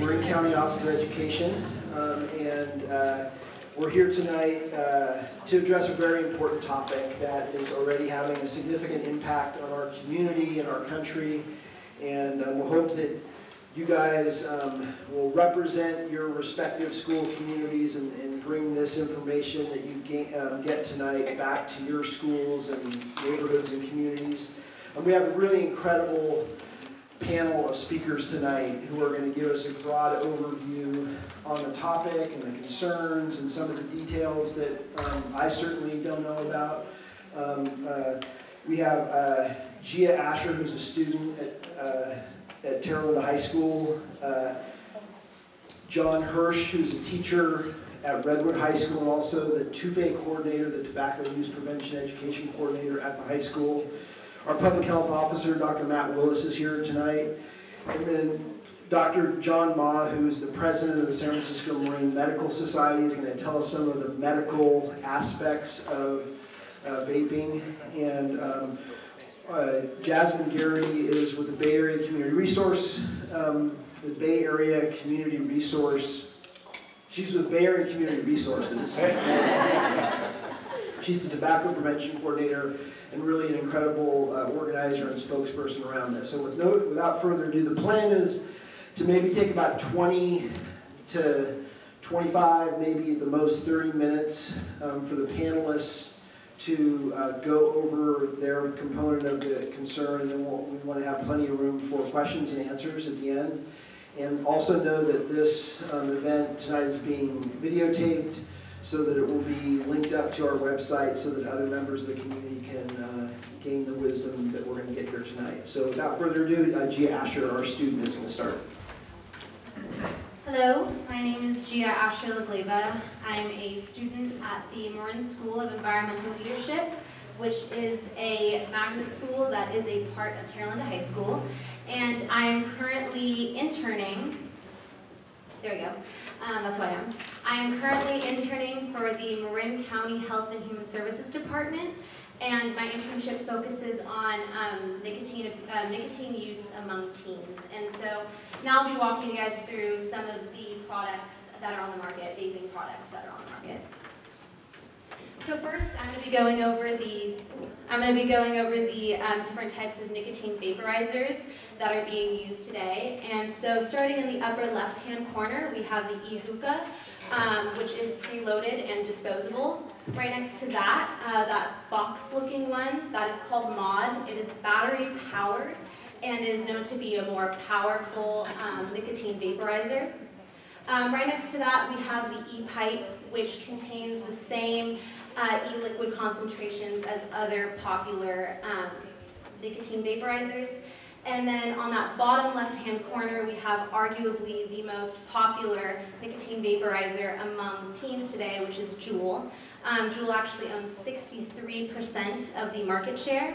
Mike Grant. I work here at the Marin County Office of Education, um, and uh, we're here tonight uh, to address a very important topic that is already having a significant impact on our community and our country, and uh, we'll hope that you guys um, will represent your respective school communities and, and bring this information that you um, get tonight back to your schools and neighborhoods and communities. And we have a really incredible panel of speakers tonight who are going to give us a broad overview on the topic and the concerns and some of the details that um, I certainly don't know about. Um, uh, we have uh, Gia Asher, who's a student at, uh, at Terra Linda High School. Uh, John Hirsch, who's a teacher at Redwood High School and also the TUPE coordinator, the Tobacco Use Prevention Education Coordinator at the high school. Our public health officer, Dr. Matt Willis, is here tonight. And then Dr. John Ma, who is the president of the San Francisco Marin Medical Society, is going to tell us some of the medical aspects of uh, vaping. And um, uh, Jasmine Garrity is with the Bay Area Community Resource, um, the Bay Area Community Resource. She's with Bay Area Community Resources. She's the tobacco prevention coordinator and really an incredible uh, organizer and spokesperson around this. So with no, without further ado, the plan is to maybe take about 20 to 25, maybe the most 30 minutes um, for the panelists to uh, go over their component of the concern, and then we'll, we want to have plenty of room for questions and answers at the end. And also know that this um, event tonight is being videotaped so that it will be linked up to our website so that other members of the community can uh, gain the wisdom that we're going to get here tonight. So without further ado, uh, Gia Asher, our student, is going to start. Hello, my name is Gia Asher Lagleva. I'm a student at the Marin School of Environmental Leadership, which is a magnet school that is a part of Terra Linda High School. And I'm currently interning, there we go, um, that's who I am. I am currently interning for the Marin County Health and Human Services Department, and my internship focuses on um, nicotine, uh, nicotine use among teens. And so now I'll be walking you guys through some of the products that are on the market, vaping products that are on the market. So first, I'm going to be going over the I'm going to be going over the um, different types of nicotine vaporizers that are being used today. And so starting in the upper left-hand corner, we have the e-hookah, um, which is preloaded and disposable. Right next to that, uh, that box-looking one, that is called Mod. It is battery-powered and is known to be a more powerful um, nicotine vaporizer. Um, right next to that, we have the e-pipe, which contains the same uh, e-liquid concentrations as other popular um, nicotine vaporizers. And then on that bottom left-hand corner, we have arguably the most popular nicotine vaporizer among teens today, which is Juul. Um, Juul actually owns 63% of the market share.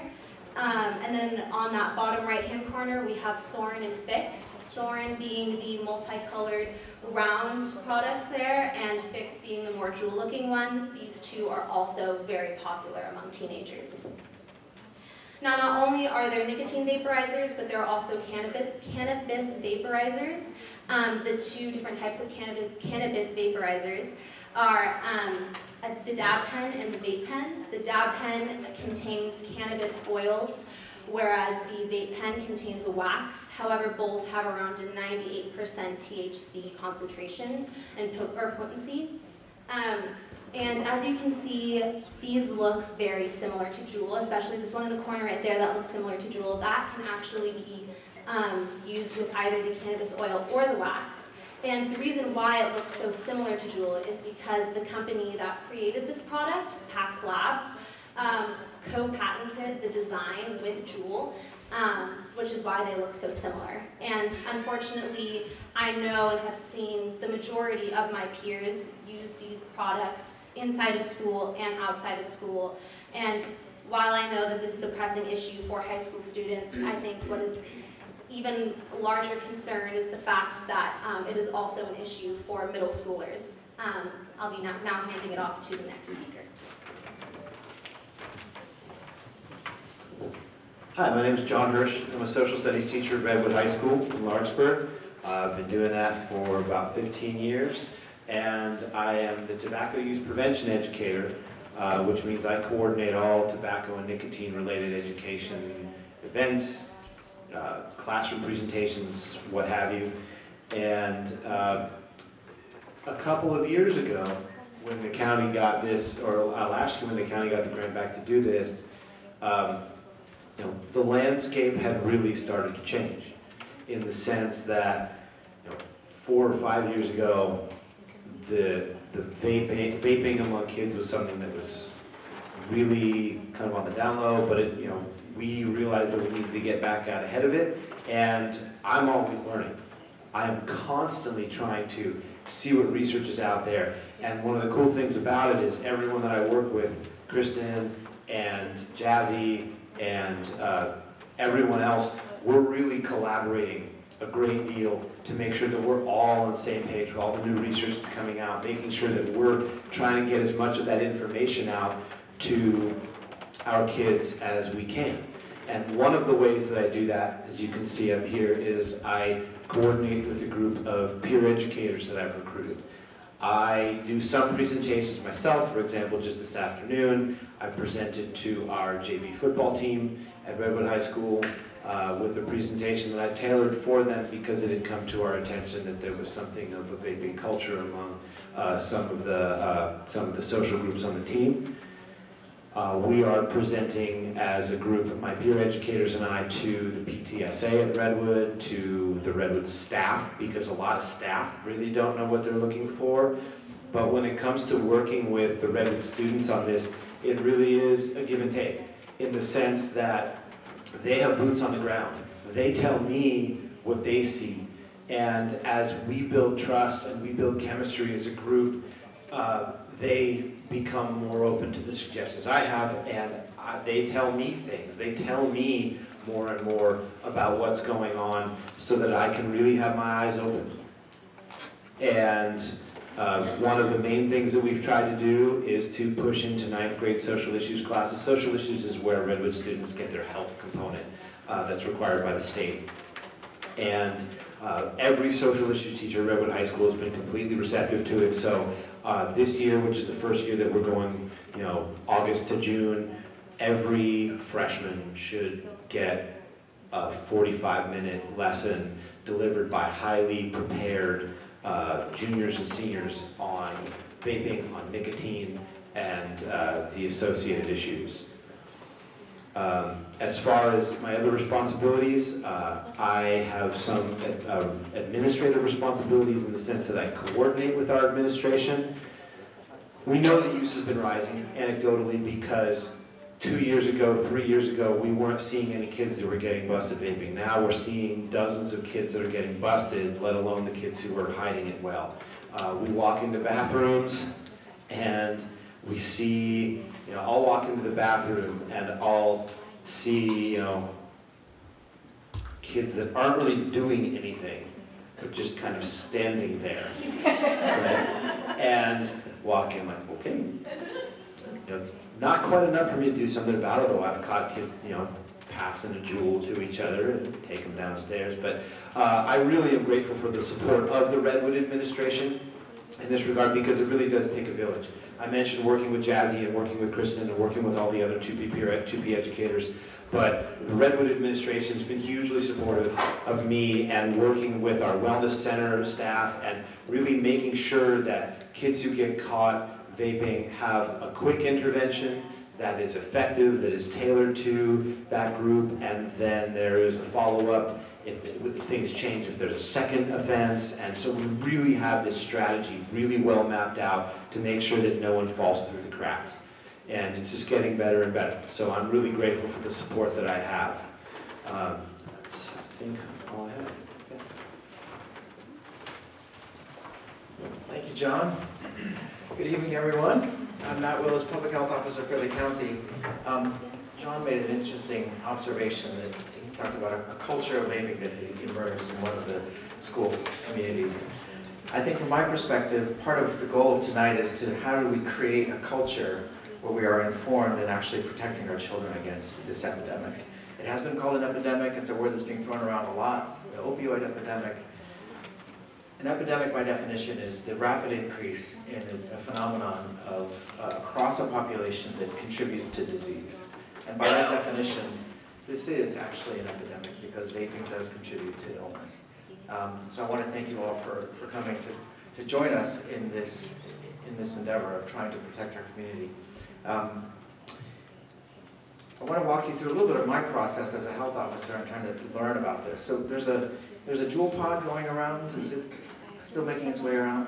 Um, and then on that bottom right-hand corner, we have Suorin and Phix. Suorin being the multicolored round products there, and Phix being the more Juul-looking one. These two are also very popular among teenagers. Now, not only are there nicotine vaporizers, but there are also cannabis, vaporizers. Um, the two different types of cannabis vaporizers are um, the dab pen and the vape pen. The dab pen contains cannabis oils, whereas the vape pen contains a wax. However, both have around a 98% THC concentration and or potency. Um, and as you can see, these look very similar to Juul, especially this one in the corner right there that looks similar to Juul. That can actually be um, used with either the cannabis oil or the wax. And the reason why it looks so similar to Juul is because the company that created this product, Pax Labs, um, co-patented the design with Juul, um, which is why they look so similar. And unfortunately, I know and have seen the majority of my peers use these products inside of school and outside of school. And while I know that this is a pressing issue for high school students, I think what is even larger concern is the fact that um, it is also an issue for middle schoolers. Um, I'll be now, now handing it off to the next speaker. Hi, my name is John Hirsch. I'm a social studies teacher at Redwood High School in Larkspur. I've been doing that for about 15 years, and I am the tobacco use prevention educator, uh, which means I coordinate all tobacco and nicotine-related education events, uh, classroom presentations, what have you. And uh, a couple of years ago, when the county got this, or uh, last year when the county got the grant back to do this, um, you know, the landscape had really started to change in the sense that, you know, four or five years ago, the, the vaping, vaping among kids was something that was really kind of on the down low, but it, you know, we realized that we needed to get back out ahead of it, and I'm always learning. I am constantly trying to see what research is out there, and one of the cool things about it is everyone that I work with, Kristen and Jazzy and uh, everyone else, we're really collaborating a great deal to make sure that we're all on the same page with all the new research that's coming out, making sure that we're trying to get as much of that information out to our kids as we can. And one of the ways that I do that, as you can see up here, is I coordinate with a group of peer educators that I've recruited. I do some presentations myself, for example, just this afternoon, I presented to our JV football team at Redwood High School uh, with a presentation that I tailored for them because it had come to our attention that there was something of a vaping culture among uh, some of the uh, some of the social groups on the team. Uh, we are presenting as a group, of my peer educators and I, to the PTSA at Redwood, to the Redwood staff, because a lot of staff really don't know what they're looking for. But when it comes to working with the Redwood students on this, it really is a give and take, in the sense that they have boots on the ground. They tell me what they see. And as we build trust and we build chemistry as a group, uh, they become more open to the suggestions I have, and I, they tell me things. They tell me more and more about what's going on so that I can really have my eyes open. And uh, one of the main things that we've tried to do is to push into ninth grade social issues classes. Social issues is where Redwood students get their health component uh, that's required by the state. And uh, every social issues teacher at Redwood High School has been completely receptive to it. So uh, this year, which is the first year that we're going, you know, August to June, every freshman should get a 45-minute lesson delivered by highly prepared uh, juniors and seniors on vaping, on nicotine, and uh, the associated issues. Um, as far as my other responsibilities, uh, I have some uh, administrative responsibilities in the sense that I coordinate with our administration. We know that use has been rising anecdotally because two years ago, three years ago, we weren't seeing any kids that were getting busted vaping. Now we're seeing dozens of kids that are getting busted, let alone the kids who are hiding it well. Uh, we walk into bathrooms and we see, you know, I'll walk into the bathroom and I'll see, you know, kids that aren't really doing anything, but just kind of standing there. Right? And walk in like, okay, you know, it's not quite enough for me to do something about it, though I've caught kids, you know, passing a Juul to each other and take them downstairs. But uh, I really am grateful for the support of the Redwood administration in this regard because it really does take a village. I mentioned working with Jazzy and working with Kristen and working with all the other TUPE, TUPE educators, but the Redwood administration has been hugely supportive of me and working with our wellness center staff and really making sure that kids who get caught vaping have a quick intervention that is effective, that is tailored to that group, and then there is a follow-up if things change, if there's a second offense, and so we really have this strategy really well mapped out to make sure that no one falls through the cracks. And it's just getting better and better. So I'm really grateful for the support that I have. Um, that's, I think, all I have. Thank you, John. Good evening, everyone. I'm Matt Willis, Public Health Officer for the county. Um, John made an interesting observation that he talks about a, a culture of vaping that emerged in one of the school communities. I think from my perspective, part of the goal of tonight is to how do we create a culture where we are informed and actually protecting our children against this epidemic. It has been called an epidemic, it's a word that's being thrown around a lot, the opioid epidemic. An epidemic, by definition, is the rapid increase in a- phenomenon of, uh, across a population that contributes to disease. And by that definition, this is actually an epidemic because vaping does contribute to illness. Um, So I want to thank you all for, for coming to, to join us in this, in this endeavor of trying to protect our community. Um, I want to walk you through a little bit of my process as a health officer and trying to learn about this. So there's a, there's a Juul pod going around, is it still making its way around?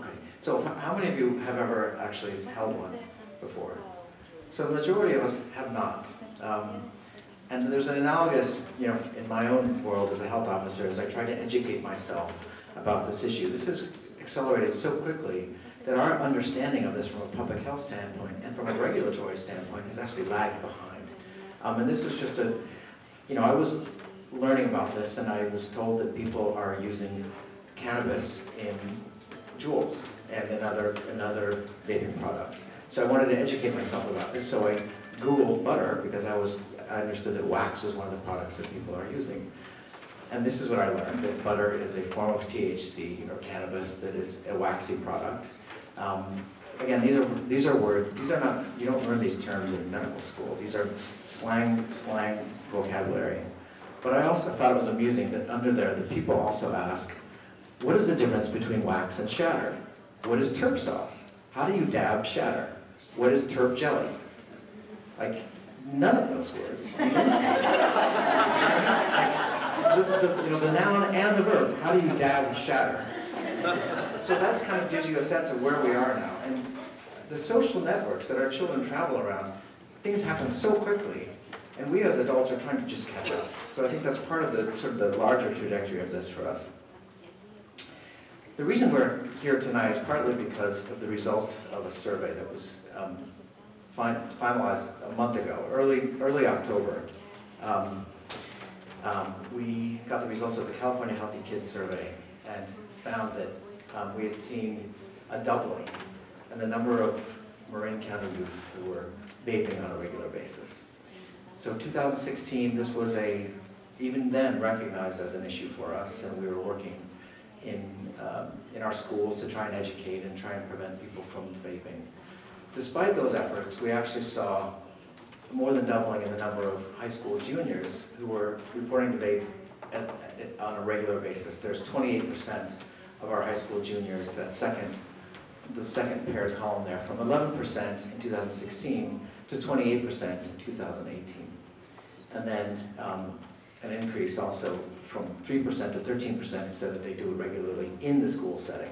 Okay, so how many of you have ever actually held one before? So the majority of us have not. Um, and there's an analogous, you know, in my own world as a health officer, as I try to educate myself about this issue. This has accelerated so quickly that our understanding of this from a public health standpoint and from a regulatory standpoint has actually lagged behind. Um, and this was just a, you know, I was learning about this and I was told that people are using cannabis in Juuls and in other, in other vaping products. So I wanted to educate myself about this, so I Googled butter because I was, I understood that wax was one of the products that people are using. And this is what I learned, that butter is a form of THC or cannabis that is a waxy product. Um, again, these are, these are words, these are not, you don't learn these terms in medical school. These are slang, slang vocabulary. But I also thought it was amusing that under there, the people also ask, what is the difference between wax and shatter? What is terp sauce? How do you dab shatter? What is terp jelly? Like, none of those words. the, the, you know, the noun and the verb. How do you dab shatter? So that's kind of gives you a sense of where we are now. And the social networks that our children travel around, things happen so quickly, and we as adults are trying to just catch up. So I think that's part of the sort of the larger trajectory of this for us. The reason we're here tonight is partly because of the results of a survey that was um, finalized a month ago, early, early October. Um, um, we got the results of the California Healthy Kids Survey and found that um, we had seen a doubling in the number of Marin County youth who were vaping on a regular basis. So 2016, this was a, even then recognized as an issue for us, and we were working in, um, in our schools to try and educate and try and prevent people from vaping. Despite those efforts, we actually saw more than doubling in the number of high school juniors who were reporting to vape at, at, on a regular basis. There's 28% of our high school juniors, that second, the second paired column there, from 11% in 2016 to 28% in 2018. And then um, an increase also from 3% to 13% who said that they do it regularly in the school setting.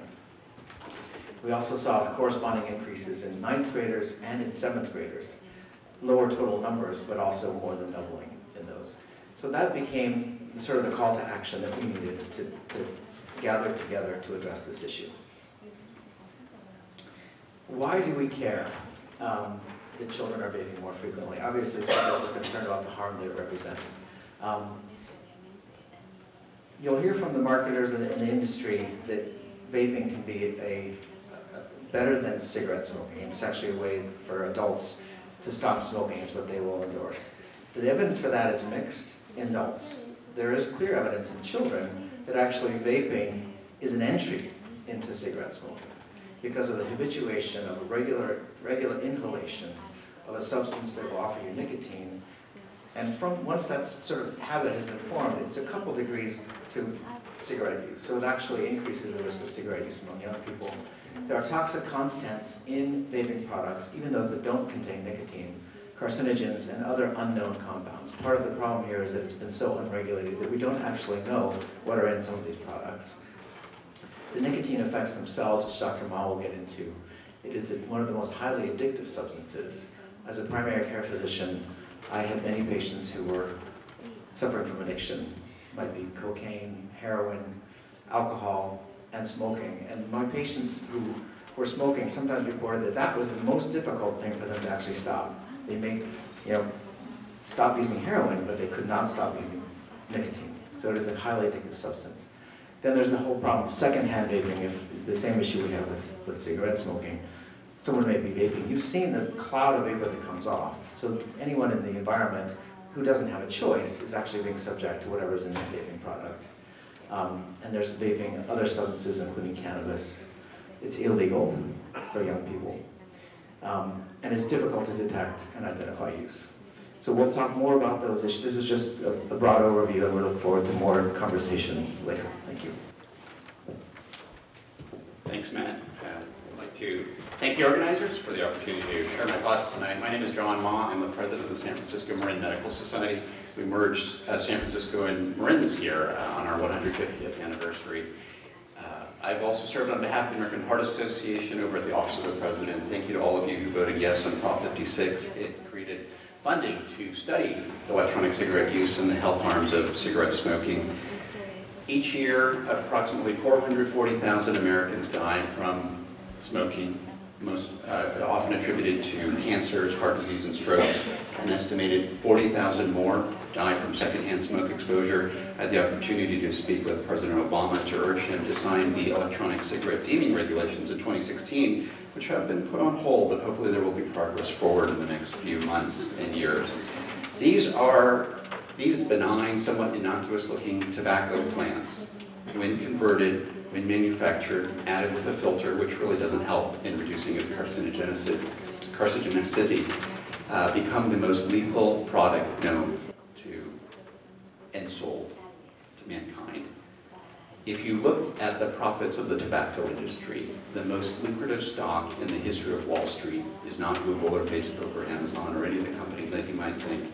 We also saw corresponding increases in ninth graders and in seventh graders. Lower total numbers, but also more than doubling in those. So that became sort of the call to action that we needed to, to gather together to address this issue. Why do we care um, that children are vaping more frequently? Obviously, it's because we're concerned about the harm that it represents. Um, you'll hear from the marketers in the, in the industry that vaping can be a, a, better than cigarette smoking. It's actually a way for adults to stop smoking is what they will endorse. The evidence for that is mixed in adults. There is clear evidence in children that actually vaping is an entry into cigarette smoking because of the habituation of a regular, regular inhalation of a substance that will offer you nicotine. And from once that sort of habit has been formed, it's a couple degrees to cigarette use. So it actually increases the risk of cigarette use among young people. There are toxic contents in vaping products, even those that don't contain nicotine, carcinogens, and other unknown compounds. Part of the problem here is that it's been so unregulated that we don't actually know what are in some of these products. The nicotine effects themselves, which Dr. Ma will get into, it is one of the most highly addictive substances. As a primary care physician, I had many patients who were suffering from addiction. Might be cocaine, heroin, alcohol, and smoking. And my patients who were smoking sometimes reported that that was the most difficult thing for them to actually stop. They may, you know, stop using heroin, but they could not stop using nicotine. So it is a highly addictive substance. Then there's the whole problem of secondhand vaping, if the same issue we have with, with cigarette smoking. Someone may be vaping. You've seen the cloud of vapor that comes off. So anyone in the environment who doesn't have a choice is actually being subject to whatever's in the vaping product. Um, and there's vaping other substances, including cannabis. It's illegal for young people. Um, and it's difficult to detect and identify use. So we'll talk more about those issues. This is just a, a broad overview, and we look forward to more conversation later. Thank you. Thanks, Matt. Uh, I'd like to thank the organizers for the opportunity to share my thoughts tonight. My name is John Ma. I'm the president of the San Francisco Marin Medical Society. We merged uh, San Francisco and Marin this year uh, on our 150th anniversary. Uh, I've also served on behalf of the American Heart Association over at the Office of the President. Thank you to all of you who voted yes on Prop 56. It created funding to study electronic cigarette use and the health harms of cigarette smoking. Each year, approximately 440,000 Americans die from smoking, most uh, often attributed to cancers, heart disease, and strokes. An estimated 40,000 more die from secondhand smoke exposure. I had the opportunity to speak with President Obama to urge him to sign the electronic cigarette deeming regulations in 2016, which have been put on hold, but hopefully there will be progress forward in the next few months and years. These are these benign, somewhat innocuous-looking tobacco plants, when converted, when manufactured, added with a filter, which really doesn't help in reducing its carcinogenicity, carcinogenicity uh, become the most lethal product known to and sold to mankind. If you looked at the profits of the tobacco industry, the most lucrative stock in the history of Wall Street is not Google or Facebook or Amazon or any of the companies that you might think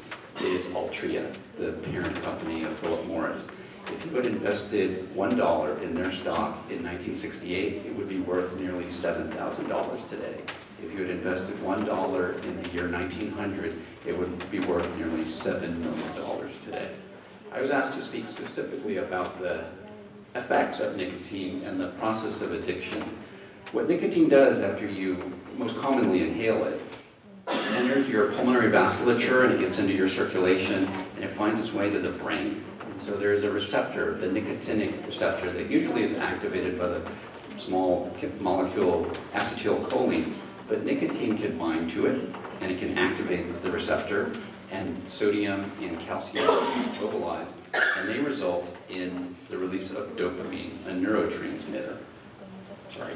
is Altria, the parent company of Philip Morris. If you had invested $1 in their stock in 1968, it would be worth nearly $7,000 today. If you had invested $1 in the year 1900, it would be worth nearly $7 million today. I was asked to speak specifically about the effects of nicotine and the process of addiction. What nicotine does after you most commonly inhale it enters your pulmonary vasculature and it gets into your circulation and it finds its way to the brain. And so there is a receptor, the nicotinic receptor, that usually is activated by the small molecule acetylcholine, but nicotine can bind to it and it can activate the receptor and sodium and calcium are mobilized and they result in the release of dopamine, a neurotransmitter, sorry,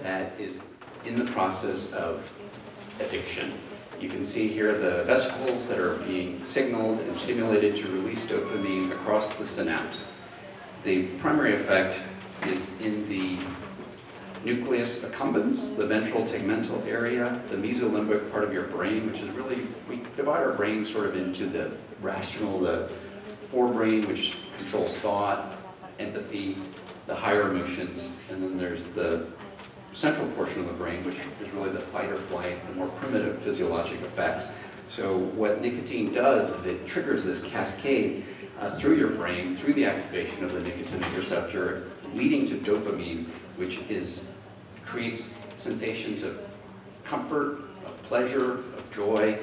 that is in the process of addiction. You can see here the vesicles that are being signaled and stimulated to release dopamine across the synapse. The primary effect is in the nucleus accumbens, the ventral tegmental area, the mesolimbic part of your brain, which is really, we divide our brain sort of into the rational, the forebrain, which controls thought, empathy, the higher emotions, and then there's the central portion of the brain, which is really the fight or flight, the more primitive physiologic effects. So what nicotine does is it triggers this cascade uh, through your brain, through the activation of the nicotinic receptor, leading to dopamine, which is creates sensations of comfort, of pleasure, of joy,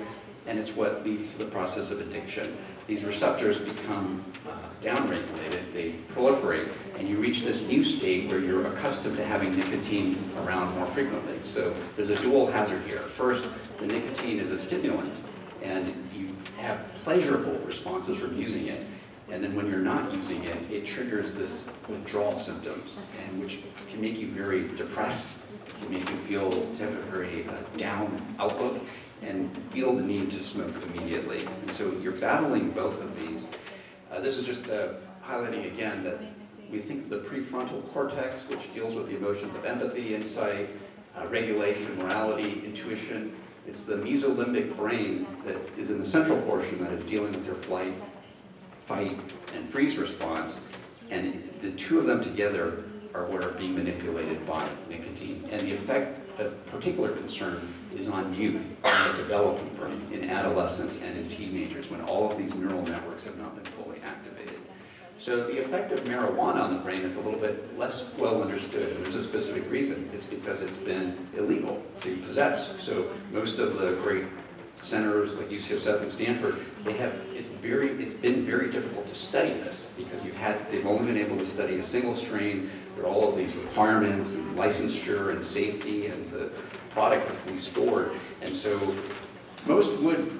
and it's what leads to the process of addiction. These receptors become uh, downregulated, proliferate, and you reach this new state where you're accustomed to having nicotine around more frequently. So there's a dual hazard here. First, the nicotine is a stimulant, and you have pleasurable responses from using it. And then when you're not using it, it triggers this withdrawal symptoms, and which can make you very depressed, can make you feel to have a very uh, down outlook, and feel the need to smoke immediately. And so you're battling both of these. Uh, this is just uh, highlighting again that we think the prefrontal cortex, which deals with the emotions of empathy, insight, uh, regulation, morality, intuition, it's the mesolimbic brain that is in the central portion that is dealing with your flight, fight, and freeze response. And the two of them together are what are being manipulated by nicotine. And the effect of particular concern is on youth, in the developing brain, in adolescents and in teenagers, when all of these neural networks have not been. So the effect of marijuana on the brain is a little bit less well understood, and there's a specific reason. It's because it's been illegal to possess. So most of the great centers like UCSF and Stanford, they have, it's very, it's been very difficult to study this because you've had, they've only been able to study a single strain. There are all of these requirements and licensure and safety and the product has to be stored. And so most would,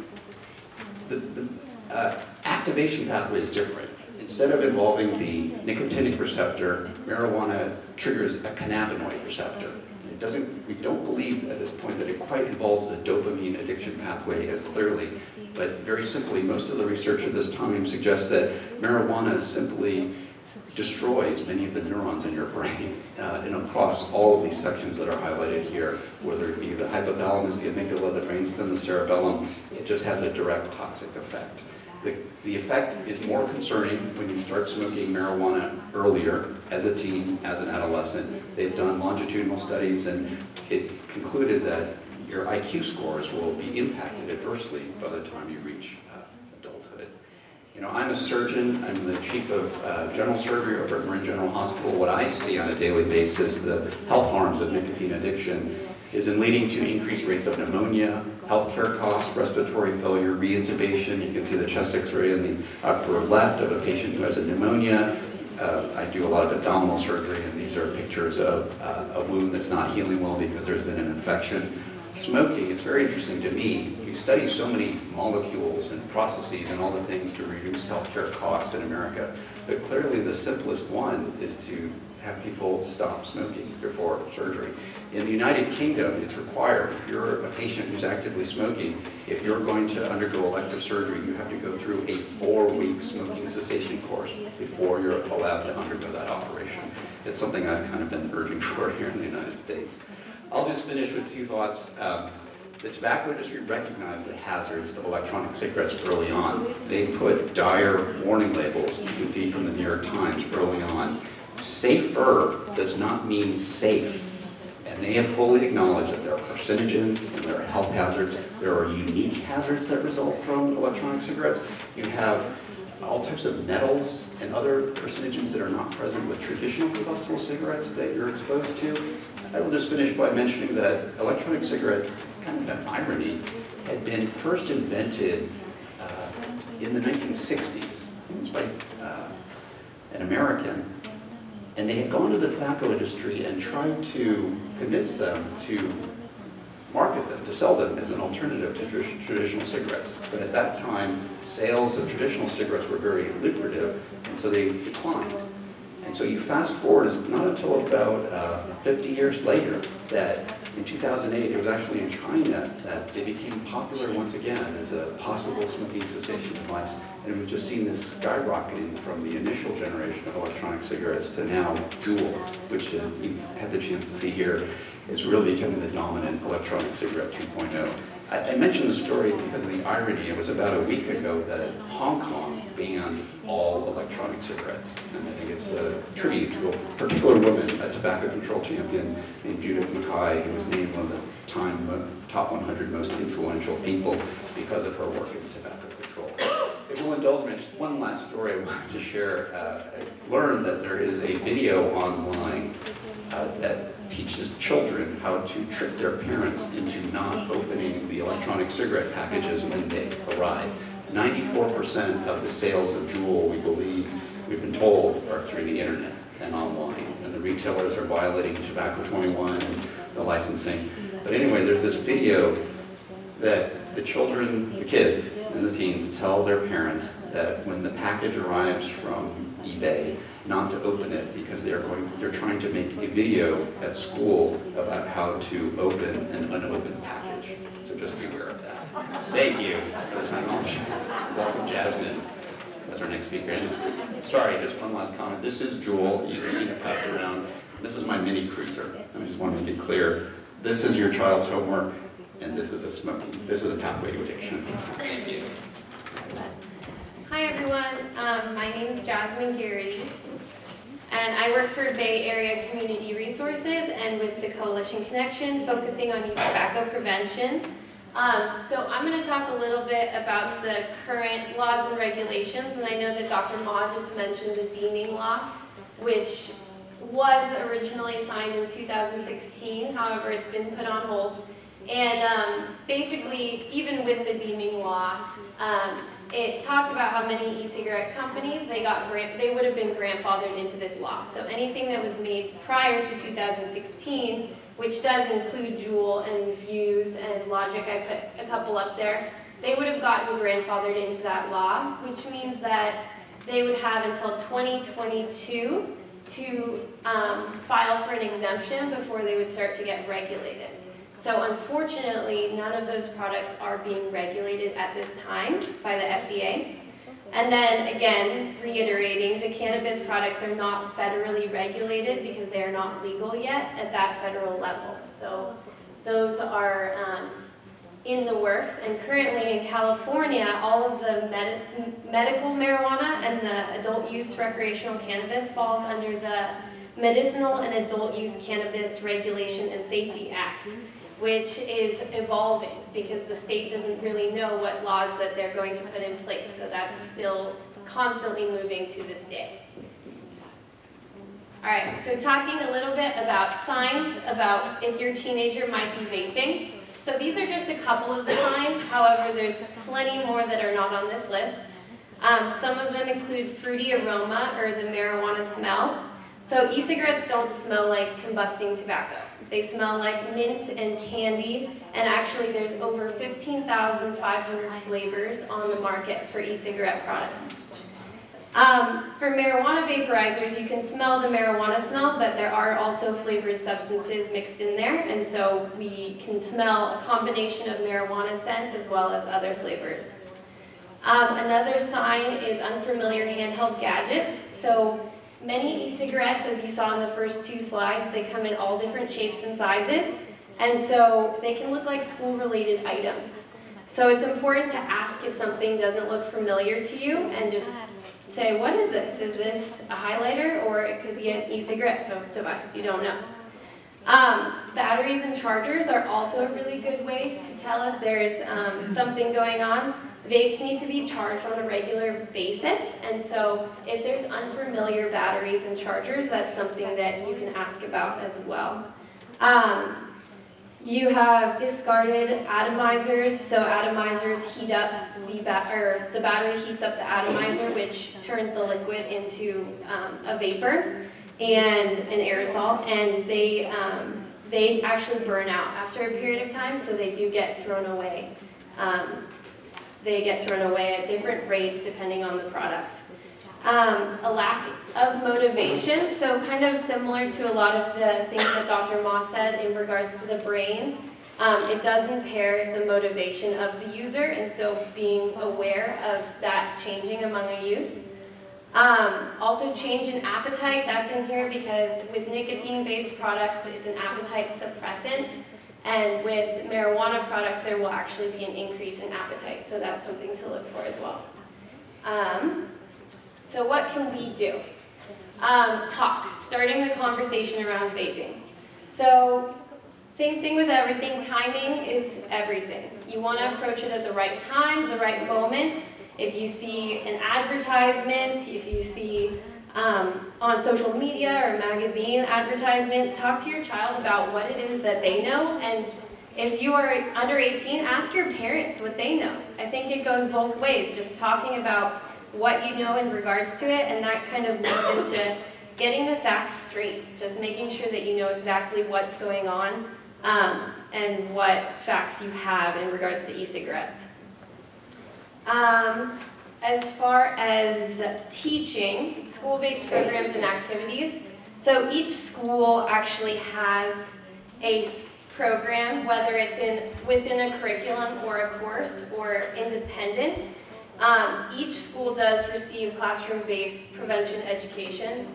the, the uh, activation pathway is different. Instead of involving the nicotinic receptor, marijuana triggers a cannabinoid receptor. It doesn't, we don't believe at this point that it quite involves the dopamine addiction pathway as clearly, but very simply, most of the research at this time suggests that marijuana simply destroys many of the neurons in your brain uh, and across all of these sections that are highlighted here, whether it be the hypothalamus, the amygdala, the brainstem, the cerebellum, it just has a direct toxic effect. The, the effect is more concerning when you start smoking marijuana earlier, as a teen, as an adolescent. They've done longitudinal studies and it concluded that your IQ scores will be impacted adversely by the time you reach uh, adulthood. You know, I'm a surgeon, I'm the chief of uh, general surgery over at Marin General Hospital. What I see on a daily basis, the health harms of nicotine addiction, is in leading to increased rates of pneumonia, healthcare costs, respiratory failure, reintubation. You can see the chest x-ray in the upper left of a patient who has a pneumonia. Uh, I do a lot of abdominal surgery, and these are pictures of uh, a wound that's not healing well because there's been an infection. Smoking, it's very interesting to me. We study so many molecules and processes and all the things to reduce healthcare costs in America, but clearly the simplest one is to have people stop smoking before surgery. In the United Kingdom, it's required, if you're a patient who's actively smoking, if you're going to undergo elective surgery, you have to go through a four-week smoking cessation course before you're allowed to undergo that operation. It's something I've kind of been urging for here in the United States. I'll just finish with two thoughts. Um, the tobacco industry recognized the hazards of electronic cigarettes early on. They put dire warning labels, you can see from the New York Times early on. Safer does not mean safe. And they have fully acknowledged that there are carcinogens and there are health hazards. There are unique hazards that result from electronic cigarettes. You have all types of metals and other carcinogens that are not present with traditional combustible cigarettes that you're exposed to. I will just finish by mentioning that electronic cigarettes, it's kind of an irony, had been first invented uh, in the 1960s. I think it was by uh, an American. And they had gone to the tobacco industry and tried to convince them to market them, to sell them as an alternative to tr traditional cigarettes. But at that time, sales of traditional cigarettes were very lucrative, and so they declined. And so you fast forward, it's not until about uh, 50 years later that in 2008, it was actually in China that they became popular once again as a possible smoking cessation device. And we've just seen this skyrocketing from the initial generation of electronic cigarettes to now Juul, which uh, you've had the chance to see here, is really becoming the dominant electronic cigarette 2.0. I, I mentioned the story because of the irony. It was about a week ago that Hong Kong banned all electronic cigarettes. And I think it's a tribute to a particular woman, a tobacco control champion named Judith Mackay, who was named one of the time uh, top 100 most influential people because of her work in tobacco control. If you'll indulge me, just one last story I wanted to share. Uh, I learned that there is a video online uh, that teaches children how to trick their parents into not opening the electronic cigarette packages when they arrive. 94% of the sales of Juul, we believe, we've been told, are through the internet and online. And the retailers are violating Tobacco 21 and the licensing. But anyway, there's this video that the children, the kids and the teens tell their parents that when the package arrives from eBay, not to open it because they're going, they're trying to make a video at school about how to open an unopened package. So just be aware. Thank you for the knowledge. Welcome, Jasmine, as our next speaker. And sorry, just one last comment. This is Juul. You can see it pass around. This is my mini cruiser. I just want to make it clear. This is your child's homework, and this is a smoking. This is a pathway to addiction. Thank you. Hi everyone, um, my name is Jasmine Garrity, and I work for Bay Area Community Resources and with the Coalition Connection, focusing on youth tobacco prevention. Um, so I'm going to talk a little bit about the current laws and regulations, and I know that Dr. Ma just mentioned the deeming law, which was originally signed in 2016, however it's been put on hold. And um, basically, even with the deeming law, um, it talked about how many e-cigarette companies they got they would have been grandfathered into this law. So anything that was made prior to 2016, which does include Juul and Vuse and Logic, I put a couple up there, they would have gotten grandfathered into that law, which means that they would have until 2022 to um, file for an exemption before they would start to get regulated. So unfortunately, none of those products are being regulated at this time by the FDA. And then again, reiterating, the cannabis products are not federally regulated because they are not legal yet at that federal level. So those are um, in the works. And currently in California, all of the med medical marijuana and the adult use recreational cannabis falls under the Medicinal and Adult Use Cannabis Regulation and Safety Act which is evolving because the state doesn't really know what laws that they're going to put in place. So that's still constantly moving to this day. All right, so talking a little bit about signs about if your teenager might be vaping. So these are just a couple of the signs. However, there's plenty more that are not on this list. Um, some of them include fruity aroma or the marijuana smell. So e-cigarettes don't smell like combusting tobacco. They smell like mint and candy, and actually there's over 15,500 flavors on the market for e-cigarette products. Um, for marijuana vaporizers, you can smell the marijuana smell, but there are also flavored substances mixed in there, and so we can smell a combination of marijuana scent as well as other flavors. Um, another sign is unfamiliar handheld gadgets. So Many e-cigarettes, as you saw in the first two slides, they come in all different shapes and sizes, and so they can look like school-related items. So it's important to ask if something doesn't look familiar to you and just say, what is this? Is this a highlighter or it could be an e-cigarette device? You don't know. Um, batteries and chargers are also a really good way to tell if there's um, something going on. Vapes need to be charged on a regular basis, and so if there's unfamiliar batteries and chargers, that's something that you can ask about as well. Um, you have discarded atomizers, so atomizers heat up the or the battery heats up the atomizer, which turns the liquid into um, a vapor and an aerosol, and they um, they actually burn out after a period of time, so they do get thrown away. Um, they get thrown away at different rates depending on the product. Um, a lack of motivation, so kind of similar to a lot of the things that Dr. Moss said in regards to the brain. Um, it does impair the motivation of the user, and so being aware of that changing among a youth. Um, also change in appetite, that's in here because with nicotine-based products, it's an appetite suppressant. And with marijuana products, there will actually be an increase in appetite, so that's something to look for as well. Um, so what can we do? Um, talk, starting the conversation around vaping. So same thing with everything, timing is everything. You want to approach it at the right time, the right moment. If you see an advertisement, if you see um, on social media or a magazine advertisement, talk to your child about what it is that they know and if you are under 18, ask your parents what they know. I think it goes both ways, just talking about what you know in regards to it, and that kind of leads into getting the facts straight, just making sure that you know exactly what's going on um, and what facts you have in regards to e-cigarettes. Um, as far as teaching, school-based programs and activities, so each school actually has a program, whether it's in within a curriculum or a course or independent. Um, each school does receive classroom-based prevention education.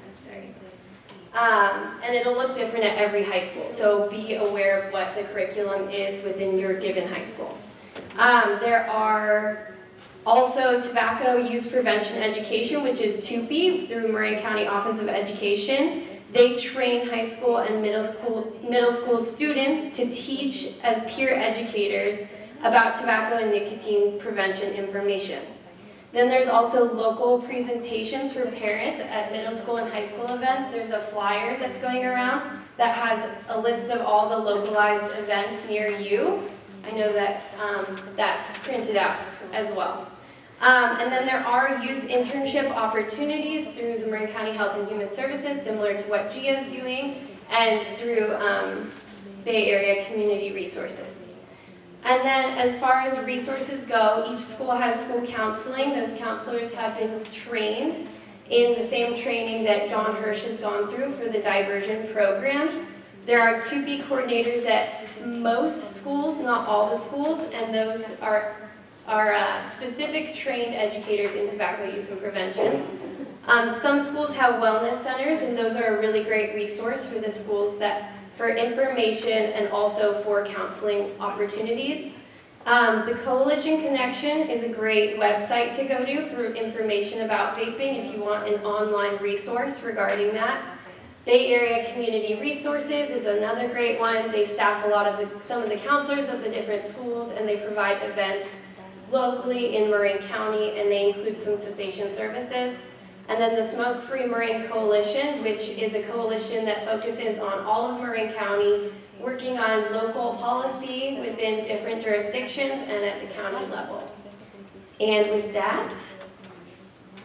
Um, and it'll look different at every high school, so be aware of what the curriculum is within your given high school. Um, there are also, tobacco use prevention education, which is TUPE through Marin County Office of Education. They train high school and middle school, middle school students to teach as peer educators about tobacco and nicotine prevention information. Then there's also local presentations for parents at middle school and high school events. There's a flyer that's going around that has a list of all the localized events near you. I know that um, that's printed out as well. Um, and then there are youth internship opportunities through the Marin County Health and Human Services, similar to what Gia is doing, and through um, Bay Area Community Resources. And then as far as resources go, each school has school counseling. Those counselors have been trained in the same training that John Hirsch has gone through for the diversion program. There are TUPE coordinators at most schools, not all the schools, and those are, are uh, specific trained educators in tobacco use and prevention. Um, some schools have wellness centers, and those are a really great resource for the schools that for information and also for counseling opportunities. Um, the Coalition Connection is a great website to go to for information about vaping if you want an online resource regarding that. Bay Area Community Resources is another great one. They staff a lot of the, some of the counselors at the different schools and they provide events locally in Marin County and they include some cessation services. And then the Smoke Free Marin Coalition, which is a coalition that focuses on all of Marin County, working on local policy within different jurisdictions and at the county level. And with that,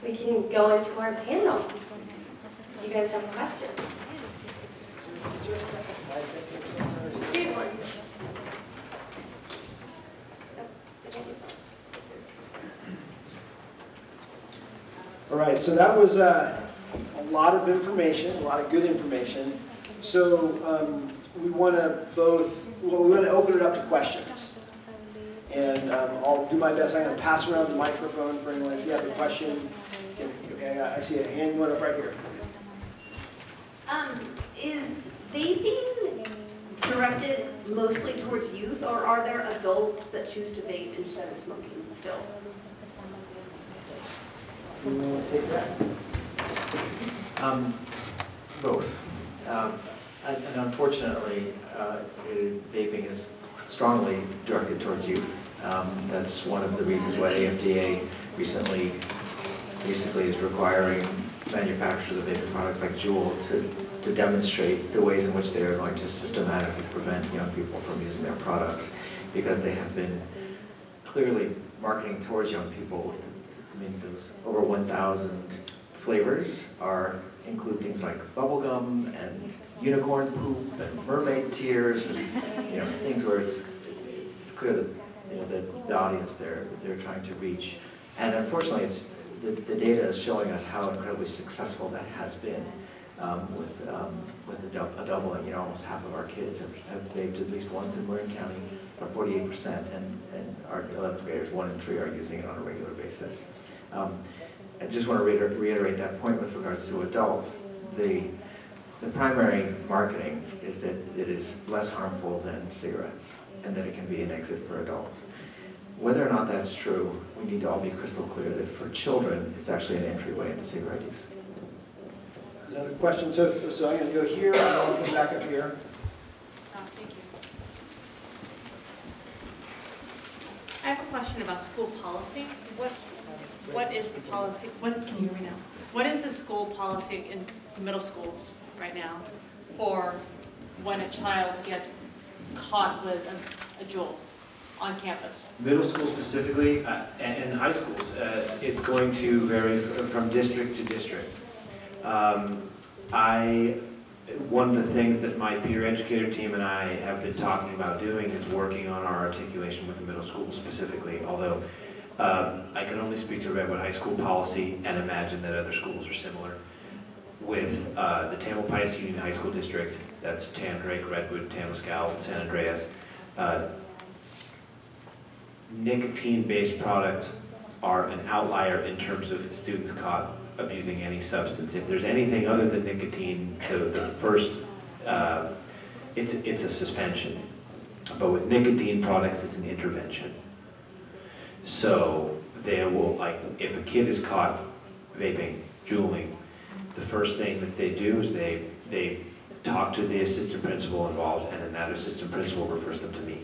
we can go into our panel. You guys have questions? Here's one. I think it's on. All right, so that was uh, a lot of information, a lot of good information. So um, we want to both, well, we want to open it up to questions. And um, I'll do my best. I'm going to pass around the microphone for anyone. If you have a question, okay, I see a hand going up right here. Um, is vaping directed mostly towards youth, or are there adults that choose to vape instead of smoking still? You want to take that? Um, Both. Um, And and unfortunately, uh, vaping is strongly directed towards youth. Um, That's one of the reasons why AFDA recently, basically is requiring manufacturers of vaping products like Juul to, to demonstrate the ways in which they are going to systematically prevent young people from using their products, because they have been clearly marketing towards young people with, I mean, those over 1,000 flavors are, include things like bubblegum and unicorn poop and mermaid tears and, you know, things where it's, it's it's clear that, you know, the, the audience they're, they're trying to reach. And unfortunately, it's, the, the data is showing us how incredibly successful that has been um, with, um, with a dou- a doubling, you know, almost half of our kids have, have vaped at least once in Marin County, about forty-eight percent, and, and our eleventh graders, one in three are using it on a regular basis. Um, I just want to reiter- reiterate that point with regards to adults. The, the primary marketing is that it is less harmful than cigarettes, and that it can be an exit for adults. Whether or not that's true, we need to all be crystal clear that for children, it's actually an entryway into cigarette use. Another question. So, so I'm going to go here, and I'll come back up here. I have a question about school policy. What, what is the policy, what, can you hear me now? What is the school policy in middle schools right now for when a child gets caught with a, a Juul on campus? Middle school specifically, uh, and, and high schools, uh, it's going to vary from district to district. Um, I, one of the things that my peer educator team and I have been talking about doing is working on our articulation with the middle school specifically, although um, I can only speak to Redwood High School policy and imagine that other schools are similar. With uh, the Tamalpais Union High School District, that's Tam Drake, Redwood, Tamiscal, San Andreas, uh, nicotine-based products are an outlier in terms of students caught abusing any substance. If there's anything other than nicotine, the, the first, uh, it's, it's a suspension. But with nicotine products, it's an intervention. So they will, like, if a kid is caught vaping, juuling, the first thing that they do is they, they talk to the assistant principal involved, and then that assistant principal refers them to me.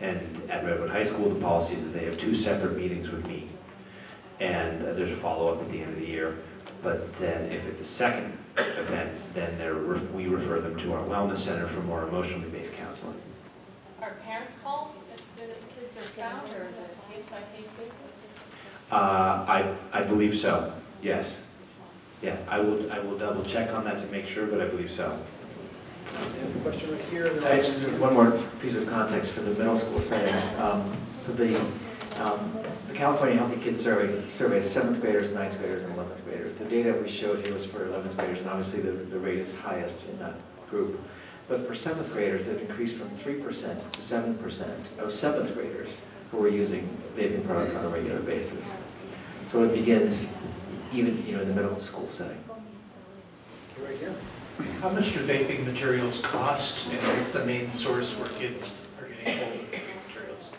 And at Redwood High School, the policy is that they have two separate meetings with me. And uh, there's a follow-up at the end of the year. But then if it's a second offense, then ref- we refer them to our wellness center for more emotionally based counseling. Are parents called as soon as kids are found, or is it case by case basis? Uh, I, I believe so, yes. Yeah, I will, I will double check on that to make sure, but I believe so. Question right here. and I just, one more piece of context for the middle school setting. Um, So the, um, the California Healthy Kids Survey surveys seventh graders, ninth graders, and eleventh graders. The data we showed here was for eleventh graders, and obviously the, the rate is highest in that group. But for seventh graders, it increased from three percent to seven percent of seventh graders who were using vaping products on a regular basis. So it begins even, you know, in the middle school setting. Right here. How much do vaping materials cost, and what's the main source where kids are getting hold of vaping materials?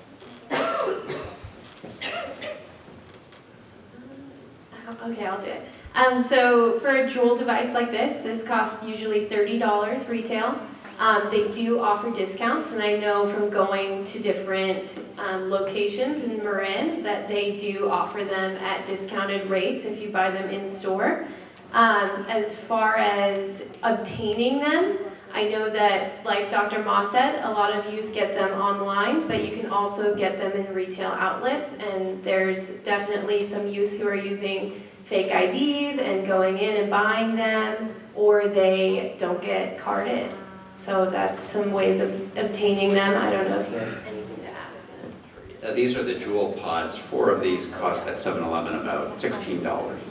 Okay, I'll do it. Um, so for a Juul device like this, this costs usually thirty dollars retail. Um, they do offer discounts, and I know from going to different um, locations in Marin that they do offer them at discounted rates if you buy them in store. Um, as far as obtaining them, I know that, like Dr. Ma said, a lot of youth get them online, but you can also get them in retail outlets, and there's definitely some youth who are using fake IDs and going in and buying them, or they don't get carded. So that's some ways of obtaining them. I don't know if you have anything to add. Uh, These are the Juul pods. Four of these cost at 7-Eleven about $16,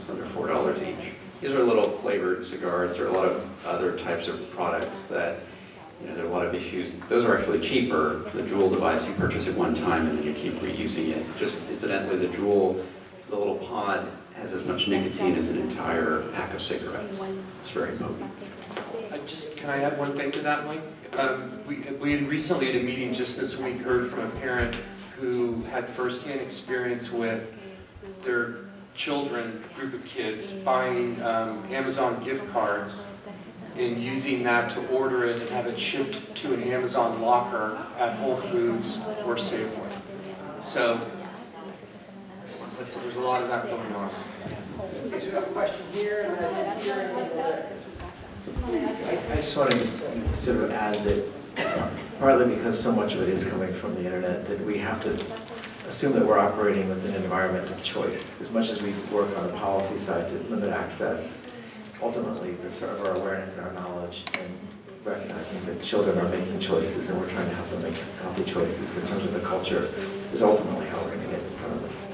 under $4 each. These are little flavored cigars. There are a lot of other types of products that, you know, there are a lot of issues. Those are actually cheaper. The Juul device, you purchase it one time and then you keep reusing it. Just incidentally, the Juul, the little pod has as much nicotine as an entire pack of cigarettes. It's very potent. I just, can I add one thing to that, Mike? Um, we, we had recently at a meeting just this week heard from a parent who had firsthand experience with their children, group of kids, buying um, Amazon gift cards and using that to order it and have it shipped to an Amazon locker at Whole Foods or Safeway. So, so there's a lot of that going on. So we have a question here, and then here, and. I just wanted to sort of add that partly because so much of it is coming from the internet, that we have to assume that we're operating within an environment of choice. As much as we work on the policy side to limit access, ultimately, the sort of our awareness and our knowledge and recognizing that children are making choices and we're trying to help them make healthy choices in terms of the culture is ultimately how we're going to get in front of this.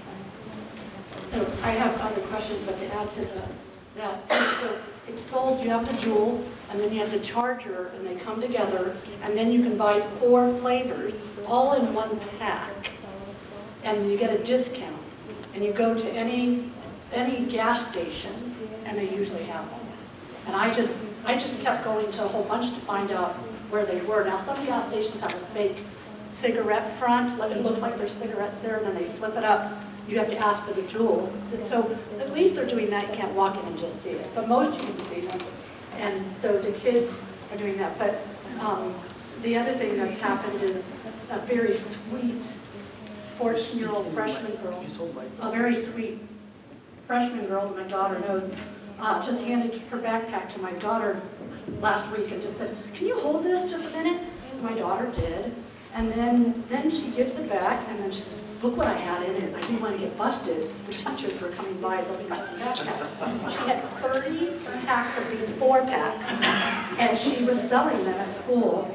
So I have other questions, but to add to the, that, it's sold, you have the Juul, and then you have the charger, and they come together, and then you can buy four flavors, all in one pack, and you get a discount. And you go to any, any gas station, and they usually have them. And I just, I just kept going to a whole bunch to find out where they were. Now, some gas stations have a fake cigarette front, it looks like there's cigarettes there, and then they flip it up. You have to ask for the Juuls. So at least they're doing that, you can't walk in and just see it. But most you can see them. And so the kids are doing that. But um, the other thing that's happened is a very sweet 14-year-old freshman girl, a very sweet freshman girl that my daughter knows, uh, just handed her backpack to my daughter last week and just said, can you hold this just a minute? And my daughter did. And then, then she gives it back and then she says, look what I had in it. I didn't want to get busted. The teachers were coming by looking at the backpack. She had 30 packs of these four packs and she was selling them at school.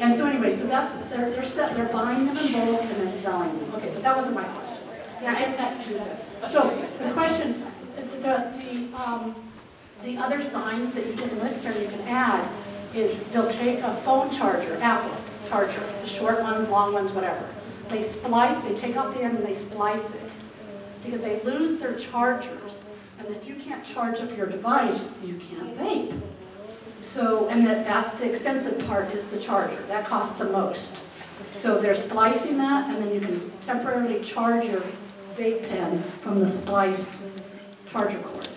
And so anyway, so that, they're, they're, se- they're buying them in bulk and then selling them. Okay, but that wasn't my question. Yeah. So the question, the, the, um, the other signs that you can list or you can add is they'll take a phone charger, Apple charger, the short ones, long ones, whatever. They splice, they take off the end and they splice it because they lose their chargers. And if you can't charge up your device, you can't vape. So, and that, that, the expensive part is the charger. That costs the most. So they're splicing that, and then you can temporarily charge your vape pen from the spliced charger cord.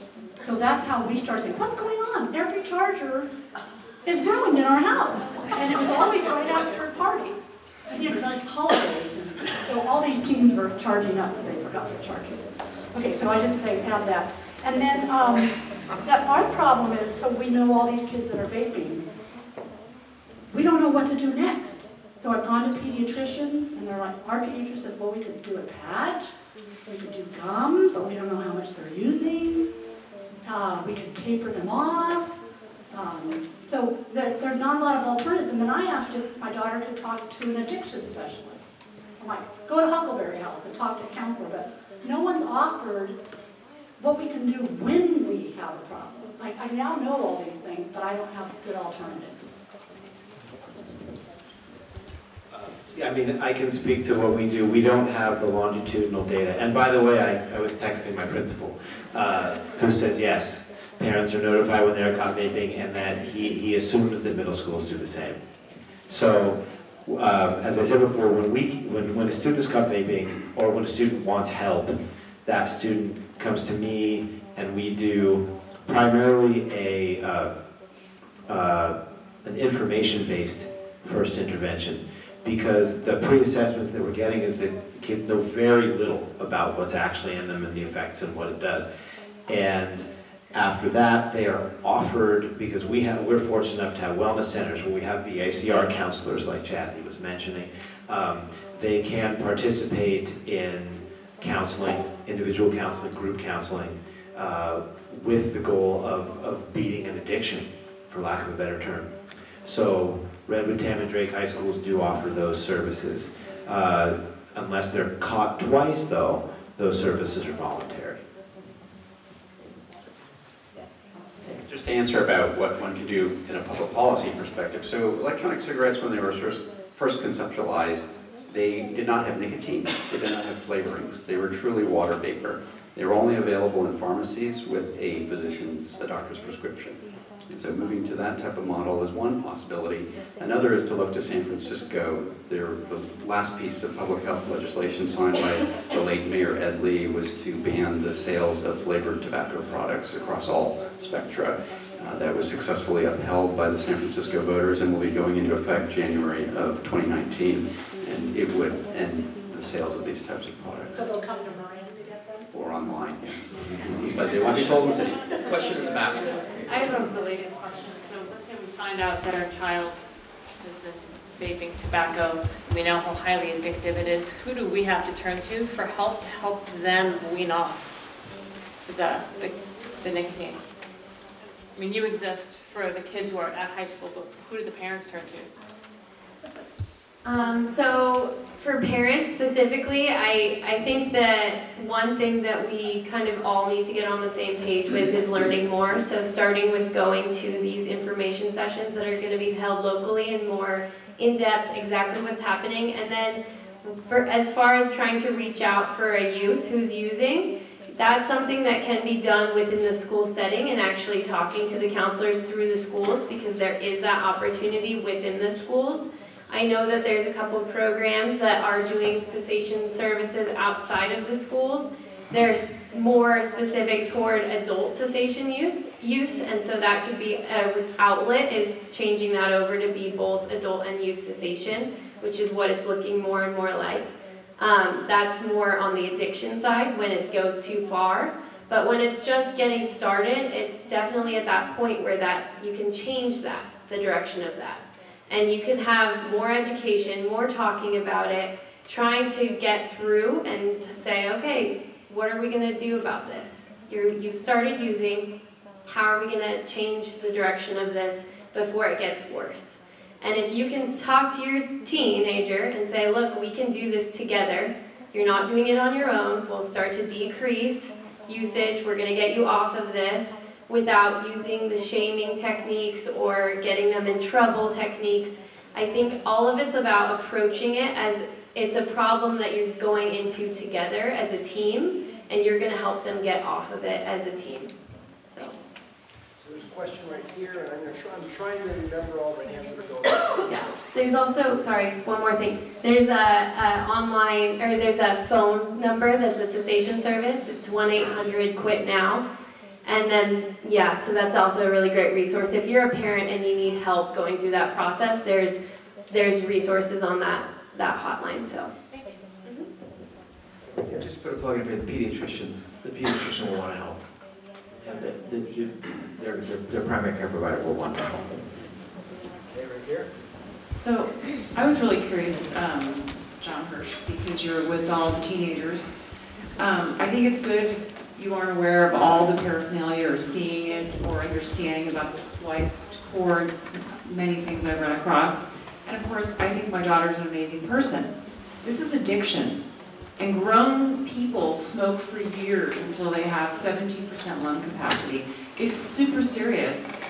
So that's how we start saying, what's going on? Every charger is ruined in our house. And it was always right after parties, and know, like holidays. So all these teens were charging up, but they forgot to charge it. Okay, so I just say add that. And then, um, that our problem is, so we know all these kids that are vaping, we don't know what to do next. So I've gone to pediatricians, and they're like, our pediatrician said, well, we could do a patch, we could do gum, but we don't know how much they're using. Uh, we could taper them off. Um, So there, there's not a lot of alternatives. And then I asked if my daughter could talk to an addiction specialist. Go to Huckleberry House and talk to a counselor, but no one's offered what we can do when we have a problem. I, I now know all these things, but I don't have good alternatives. Yeah, I mean, I can speak to what we do. We don't have the longitudinal data. And by the way, I, I was texting my principal, uh, who says, yes, parents are notified when they're caught vaping, and that he, he assumes that middle schools do the same. So, um, as I said before, when we, when, when a student is caught vaping, or when a student wants help, that student comes to me, and we do primarily a, uh, uh, an information-based first intervention because the pre-assessments that we're getting is that kids know very little about what's actually in them and the effects and what it does. And after that, they are offered, because we have, we're fortunate enough to have wellness centers where we have the ACR counselors like Chazzy was mentioning. Um, they can participate in counseling, individual counseling, group counseling, uh, with the goal of, of beating an addiction, for lack of a better term. So Redwood, Tam, and Drake high schools do offer those services. Uh, unless they're caught twice, though, those services are voluntary. Just to answer about what one can do in a public policy perspective. So electronic cigarettes, when they were first conceptualized, they did not have nicotine. They did not have flavorings. They were truly water vapor. They were only available in pharmacies with a physician's, a doctor's prescription. And so moving to that type of model is one possibility. Another is to look to San Francisco. The last piece of public health legislation signed by the late Mayor Ed Lee was to ban the sales of flavored tobacco products across all spectra. Uh, that was successfully upheld by the San Francisco voters and will be going into effect January of 2019. And it would end the sales of these types of products. So they'll come to Marin to get them? Or online, yes. But they won't be sold in the city. Question in the back. I have a related question. So let's say we find out that our child has been vaping tobacco. We know how highly addictive it is. Who do we have to turn to for help to help them wean off the, the, the nicotine? I mean, you exist for the kids who are at high school, but who do the parents turn to? Um, so for parents specifically, I, I think that one thing that we kind of all need to get on the same page with is learning more. So starting with going to these information sessions that are going to be held locally and more in-depth exactly what's happening. And then for as far as trying to reach out for a youth who's using, that's something that can be done within the school setting and actually talking to the counselors through the schools because there is that opportunity within the schools. I know that there's a couple programs that are doing cessation services outside of the schools. There's more specific toward adult cessation youth use, and so that could be an outlet is changing that over to be both adult and youth cessation, which is what it's looking more and more like. Um, that's more on the addiction side when it goes too far. But when it's just getting started, it's definitely at that point where that you can change that, the direction of that. And you can have more education, more talking about it, trying to get through and to say, okay, what are we going to do about this? You're, you've started using, how are we going to change the direction of this before it gets worse? And if you can talk to your teenager and say, look, we can do this together, you're not doing it on your own, we'll start to decrease usage, we're going to get you off of this, without using the shaming techniques or getting them in trouble techniques. I think all of it's about approaching it as it's a problem that you're going into together as a team, and you're going to help them get off of it as a team. So. So there's a question right here, and I'm gonna try, I'm trying to remember all the hands that are going. Yeah. There's also, sorry, one more thing. There's a, a online, or there's a phone number that's a cessation service. It's 1-800-QUIT-NOW. And then, yeah, so that's also a really great resource. If you're a parent and you need help going through that process, there's there's resources on that that hotline. So. Mm-hmm. Just put a plug in for the pediatrician. The pediatrician will want to help. And the, the, you, their, their, their primary care provider will want to help. Okay, right here. So I was really curious, um, John Hirsch, because you're with all the teenagers. Um, I think it's good if you aren't aware of all the paraphernalia or seeing it or understanding about the spliced cords, many things I've run across. And of course, I think my daughter's an amazing person. This is addiction. And grown people smoke for years until they have 17% lung capacity. It's super serious.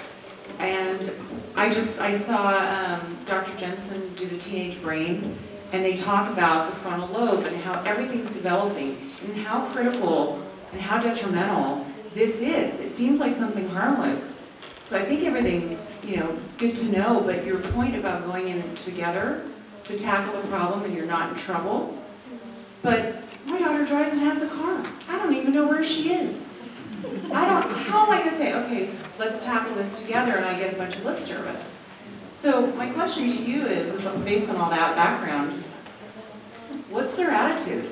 And I just, I saw um, Dr. Jensen do the teenage brain, and they talk about the frontal lobe and how everything's developing and how critical and how detrimental this is. It seems like something harmless. So I think everything's, you know, good to know, but your point about going in together to tackle the problem and you're not in trouble, but my daughter drives and has a car. I don't even know where she is. I don't, how am I gonna say, okay, let's tackle this together and I get a bunch of lip service? So my question to you is, based on all that background, what's their attitude?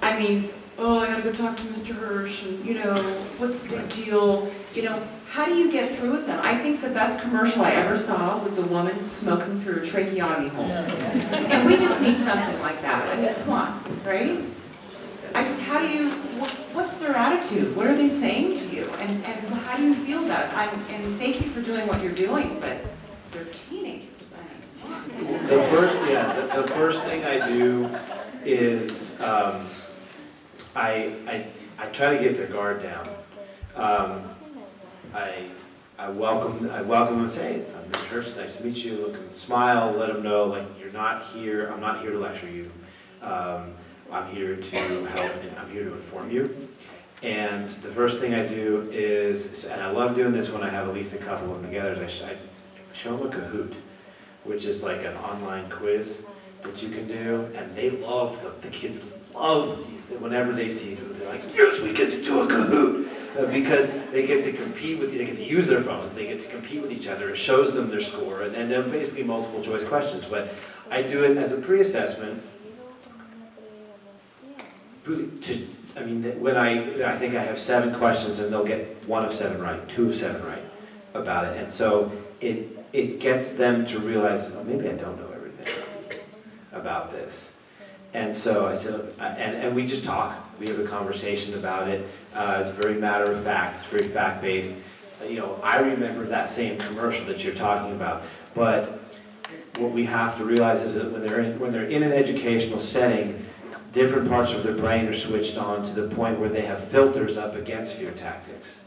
I mean, oh, I gotta go talk to Mr. Hirsch, and you know, what's the big deal? You know, how do you get through with them? I think the best commercial I ever saw was the woman smoking through a tracheotomy hole. And we just need something like that. I mean, come on, right? I just, how do you, what's their attitude? What are they saying to you? And, and how do you feel about it? I'm, and thank you for doing what you're doing, but they're teenagers. I mean, The first, yeah, the, the first thing I do is, um, I, I, I try to get their guard down. Um, I, I welcome, I welcome them and say, hey, I'm Mr. Hurst, nice to meet you, look and smile, let them know, like, you're not here, I'm not here to lecture you. Um, I'm here to help, and I'm here to inform you. And the first thing I do is, and I love doing this when I have at least a couple of them together, is I sh- I show them a Kahoot, which is like an online quiz that you can do, and they love them. The kids love these. Whenever they see it, they're like, "Yes, we get to do a Kahoot!" Because they get to compete with, they get to use their phones, they get to compete with each other. It shows them their score, and, and they're basically multiple choice questions. But I do it as a pre-assessment. To, I mean, when I, I think I have seven questions, and they'll get one of seven right, two of seven right about it, and so it it gets them to realize, oh, maybe I don't know everything about this. And so I said, uh, and, and we just talk. We have a conversation about it. Uh, it's very matter of fact. It's very fact based. Uh, you know, I remember that same commercial that you're talking about. But what we have to realize is that when they're in, when they're in an educational setting, different parts of their brain are switched on to the point where they have filters up against fear tactics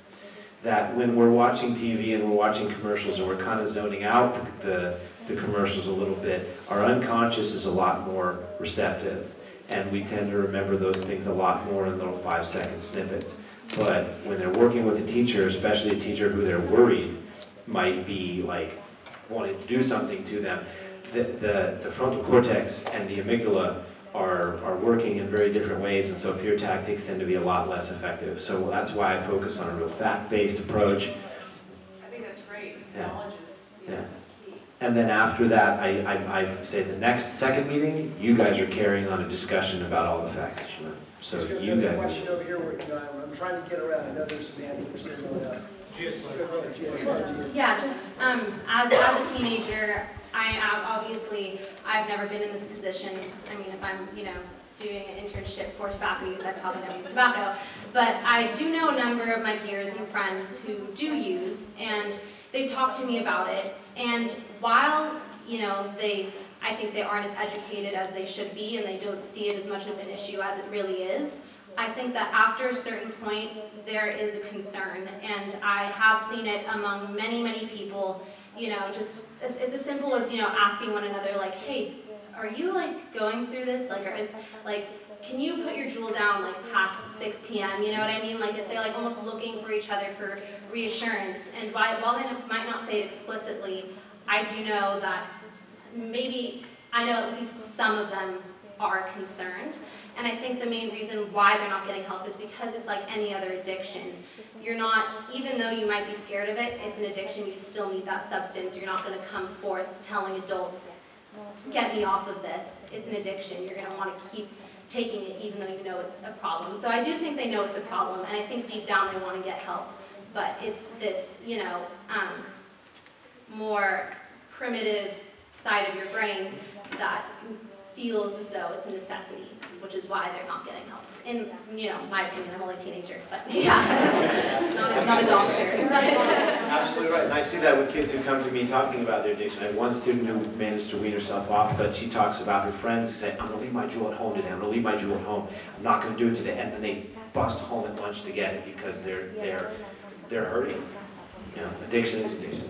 that when we're watching TV and we're watching commercials and we're kind of zoning out the, the, the, commercials a little bit, our unconscious is a lot more receptive. And we tend to remember those things a lot more in little five second snippets. But when they're working with a teacher, especially a teacher who they're worried might be like wanting to do something to them, the, the, the frontal cortex and the amygdala are, are working in very different ways, and so fear tactics tend to be a lot less effective. So that's why I focus on a real fact-based approach. I think that's great. Yeah. Knowledge is, Yeah. And then after that, I, I, I say the next second meeting, you guys are carrying on a discussion about all the facts that you know. So Just got you guys. question over here, where, you know, I'm- I'm trying to get around, I know there's some hands that are still going up. Yeah, just um, as, as a teenager, I have obviously, I've never been in this position. I mean, if I'm, you know, doing an internship for tobacco use, I probably don't use tobacco. But I do know a number of my peers and friends who do use, and they've talked to me about it. And while, you know, they, I think they aren't as educated as they should be, and they don't see it as much of an issue as it really is, I think that after a certain point, there is a concern, and I have seen it among many, many people. You know, just it's, it's as simple as you know asking one another, like, "Hey, are you like going through this? Like, or is like, can you put your Juul down like past 6 p.m.? You know what I mean? Like, they're like almost looking for each other for reassurance. And while, while they might not say it explicitly, I do know that maybe I know at least some of them are concerned. And I think the main reason why they're not getting help is because it's like any other addiction. You're not, even though you might be scared of it, it's an addiction, you still need that substance. You're not going to come forth telling adults, get me off of this. It's an addiction. You're going to want to keep taking it even though you know it's a problem. So I do think they know it's a problem, and I think deep down they want to get help. But it's this, you know, um, more primitive side of your brain that feels as though it's a necessity, which is why they're not getting help. In, you know, my opinion, I'm only a teenager, but yeah, not, a- not a doctor. Absolutely right, and I see that with kids who come to me talking about their addiction. I have one student who managed to wean herself off, but she talks about her friends who say, I'm gonna leave my Juul at home today, I'm gonna leave my Juul at home, I'm not gonna do it today, and then they bust home at lunch to get it because they're, they're, they're hurting. You know, addiction is addiction.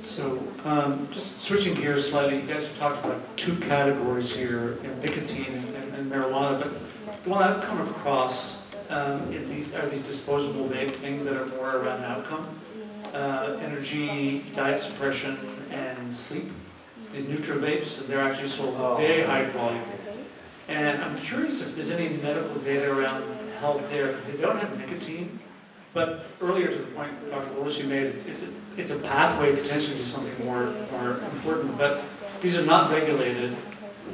So, um, just switching gears slightly, you guys have talked about two categories here, you know, nicotine and- and marijuana, but the one I've come across um, is these, are these disposable vape things that are more around outcome, uh, energy, diet suppression, and sleep. These NutraVapes, and they're actually sold at very high volume. And I'm curious if there's any medical data around health there, they don't have nicotine, but earlier to the point Dr. Willis you made, it's, it's a, it's a pathway potentially to something more, more important, but these are not regulated.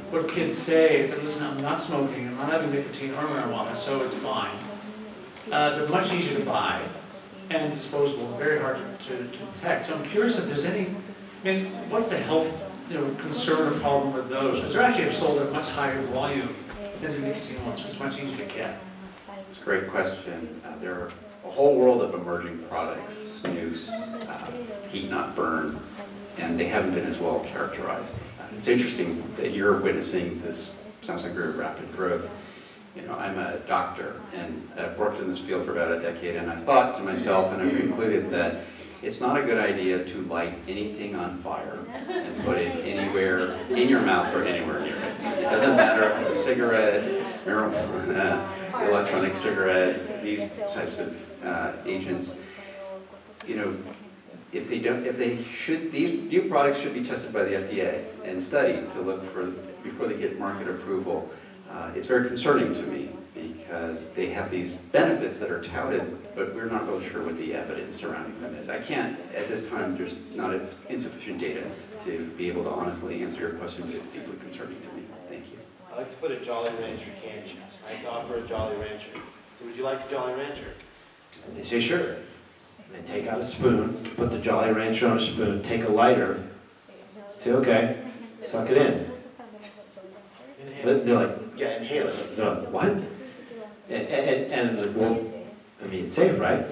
What kids say is that, listen, I'm not smoking, I'm not having nicotine or marijuana, so it's fine. Uh, they're much easier to buy and disposable, very hard to, to to detect. So I'm curious if there's any, I mean, what's the health, you know, concern or problem with those? Because they're actually sold at much higher volume than the nicotine ones, so it's much easier to get. It's a great question. Uh, There are a whole world of emerging products, snus, uh, heat not burn, and they haven't been as well characterized. Uh, It's interesting that you're witnessing this, sounds like very rapid growth. You know, I'm a doctor, and I've worked in this field for about a decade, and I've thought to myself, and I've concluded that it's not a good idea to light anything on fire and put it anywhere, in your mouth or anywhere near it. It doesn't matter if it's a cigarette, marijuana, electronic cigarette, these types of uh, agents. You know, if they don't, if they should, these new products should be tested by the FDA and studied to look for, before they get market approval. Uh, It's very concerning to me because they have these benefits that are touted, but we're not really sure what the evidence surrounding them is. I can't, at this time, there's not insufficient data to be able to honestly answer your question, but it's deeply concerning to me. Thank you. I like to put a Jolly Rancher candy. I like to offer a Jolly Rancher. So would you like a Jolly Rancher? And they say, sure. And they take out a spoon, put the Jolly Rancher on a spoon, take a lighter, say, okay, suck it in. They're like, yeah, inhale it. They're like, what? And, and, and like, well, I mean, it's safe, right?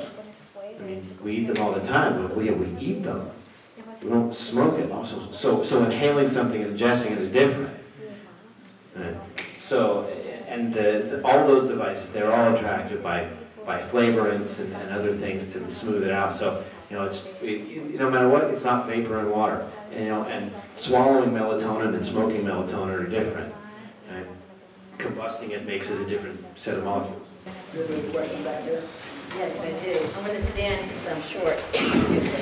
I mean, we eat them all the time, but we, we eat them. We don't smoke it also. So, so inhaling something and ingesting it is different. Right. So, and the, the, all those devices, they're all attracted by, by flavorants and, and other things to smooth it out. So, you know, it's, it, no matter what, it's not vapor and water. And, you know, and swallowing melatonin and smoking melatonin are different. Right? Combusting it makes it a different set of molecules. You have any question back there? Yes, I do. I'm going to stand because I'm short.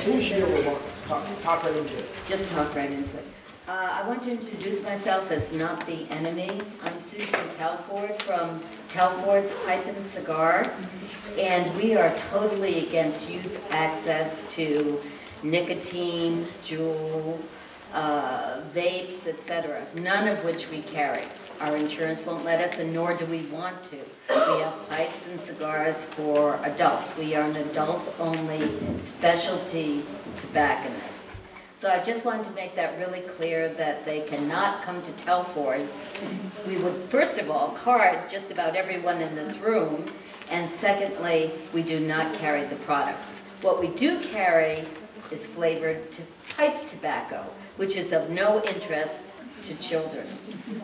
Who's here will want to talk, talk right into it. Just talk right into it. Uh, I want to introduce myself as not the enemy. I'm Susan Telford from Telford's Pipe and Cigar, and we are totally against youth access to nicotine, Juul, uh, vapes, etc., none of which we carry. Our insurance won't let us, and nor do we want to. We have pipes and cigars for adults. We are an adult-only specialty tobacconist. So I just wanted to make that really clear that they cannot come to Telford's. We would, first of all, card just about everyone in this room, and secondly, we do not carry the products. What we do carry is flavored pipe tobacco, which is of no interest to children.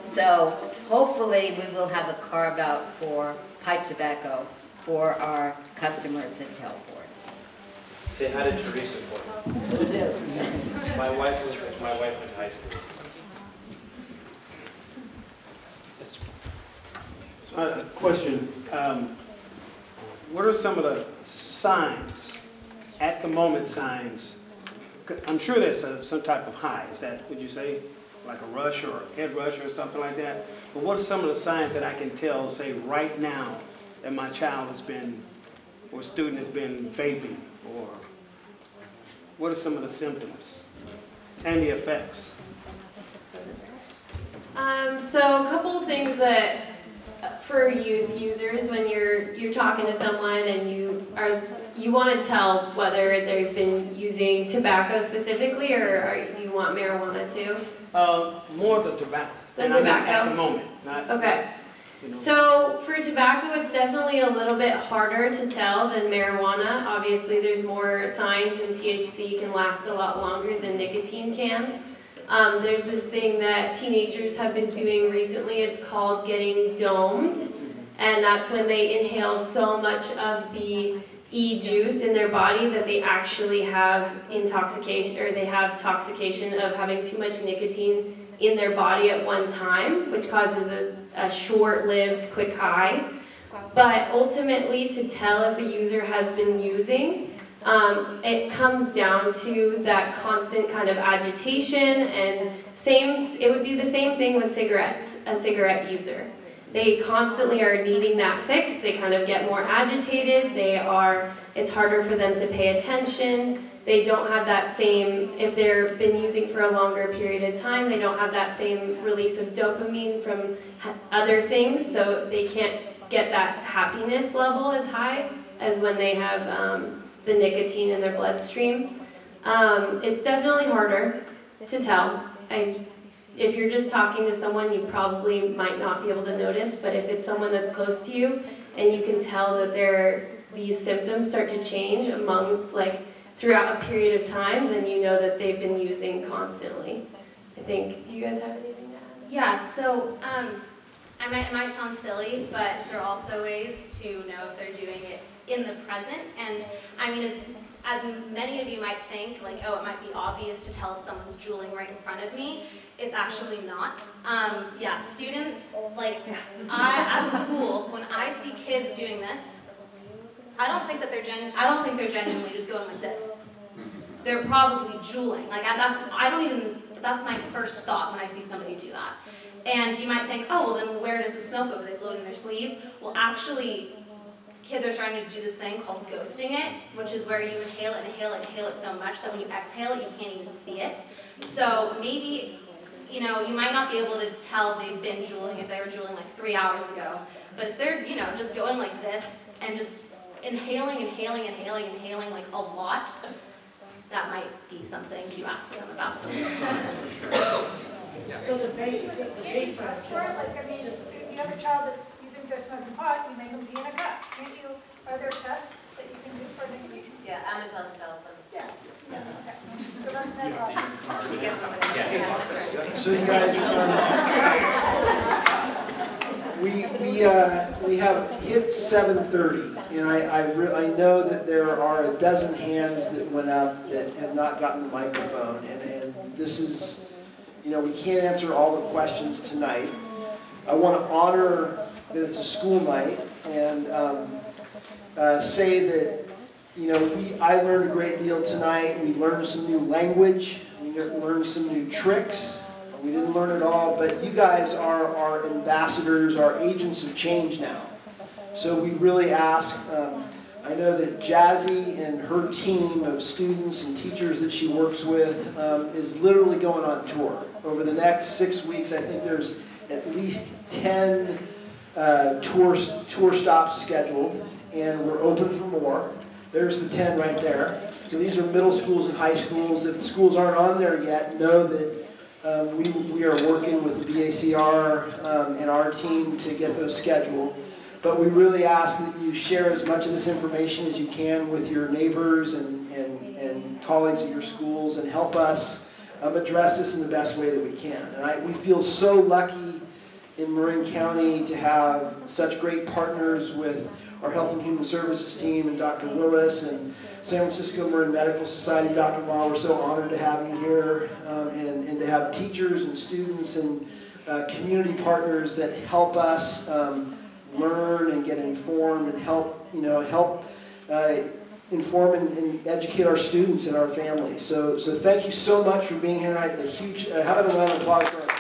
So hopefully, we will have a carve-out for pipe tobacco for our customers at Telford's. Say hi to Teresa for me. My wife was, my wife went to high school. So Uh, Question, um, what are some of the signs, at the moment signs? I'm sure there's a- some type of high, is that, would you say, like a rush or a head rush or something like that? But what are some of the signs that I can tell, say, right now, that my child has been, or student has been vaping? Or what are some of the symptoms and the effects? Um, so a couple of things that uh, for youth users when you're you're talking to someone and you are you want to tell whether they've been using tobacco specifically or are, do you want marijuana too? Uh, more the tobacco. The meant At tobacco? the moment, not. Okay. So for tobacco, it's definitely a little bit harder to tell than marijuana. Obviously, there's more signs and THC can last a lot longer than nicotine can. Um, there's this thing that teenagers have been doing recently, it's called getting domed. And that's when they inhale so much of the e-juice in their body that they actually have intoxication, or they have toxication of having too much nicotine in their body at one time, which causes a, a short-lived quick high. But ultimately, to tell if a user has been using, um, it comes down to that constant kind of agitation and same, it would be the same thing with cigarettes, a cigarette user. They constantly are needing that fix, they kind of get more agitated, they are, it's harder for them to pay attention, they don't have that same, if they've been using for a longer period of time, they don't have that same release of dopamine from other things, so they can't get that happiness level as high as when they have um, the nicotine in their bloodstream. Um, it's definitely harder to tell. I, if you're just talking to someone, you probably might not be able to notice, but if it's someone that's close to you and you can tell that there these symptoms start to change among like throughout a period of time, then you know that they've been using constantly. I think. Do you guys have anything to add? Yeah, so um, I might, it might sound silly, but there are also ways to know if they're doing it in the present. And I mean, as, as many of you might think, like, oh, it might be obvious to tell if someone's juuling right in front of me. It's actually not. Um, yeah, students, like, I, at school, when I see kids doing this, I don't think that they're genu- I don't think they're genuinely just going like this. Mm-hmm. They're probably juuling. Like, I, that's, I don't even, that's my first thought when I see somebody do that. And you might think, oh, well then where does the smoke go? Do they blow it in their sleeve? Well, actually, kids are starting to do this thing called ghosting it, which is where you inhale it, inhale it, inhale it so much that when you exhale it, you can't even see it. So maybe, you know, you might not be able to tell they've been juuling if they were juuling like three hours ago. But if they're, you know, just going like this and just inhaling, inhaling, inhaling, inhaling like a lot, that might be something to ask them about. So the vape, the vape test. Sure, like, I mean, if you have a child that's, you think they're smoking pot, you make them pee in a cup. Can't you, are there tests that you can do for nicotine? Yeah, Amazon sells them. Yeah, yeah, okay. So that's not all. So you guys, um, we, we, uh, we have hit seven thirty, and I, I I know that there are a dozen hands that went up that have not gotten the microphone, and, and this is, you know, we can't answer all the questions tonight. I want to honor that it's a school night, and, um, uh, say that, you know, we, I learned a great deal tonight. We learned some new language. We learned some new tricks. We didn't learn it all, but you guys are our ambassadors, our agents of change now. So we really ask, um, I know that Jazzy and her team of students and teachers that she works with um, is literally going on tour. Over the next six weeks, I think there's at least 10 uh, tour, tour stops scheduled, and we're open for more. There's the 10 right there. So these are middle schools and high schools. If the schools aren't on there yet, know that um, we, we are working with the BACR um, and our team to get those scheduled. But we really ask that you share as much of this information as you can with your neighbors and, and, and colleagues at your schools and help us um, address this in the best way that we can. And I, we feel so lucky in Marin County to have such great partners with our Health and Human Services team and Dr. Willis and San Francisco Marin Medical Society. Dr. Ma, we're so honored to have you here um, and, and to have teachers and students and uh, community partners that help us um, learn and get informed and help, you know, help uh, inform and, and, educate our students and our families. So, so thank you so much for being here tonight. A huge, uh, how about a round of applause for our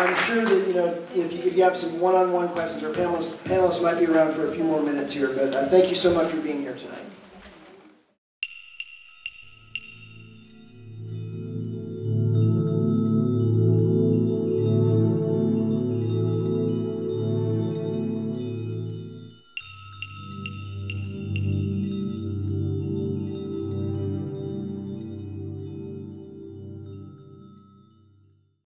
I'm sure that, you know, if you, if you have some one-on-one -on -one questions, our panelists, panelists might be around for a few more minutes here, but uh, thank you so much for being here tonight.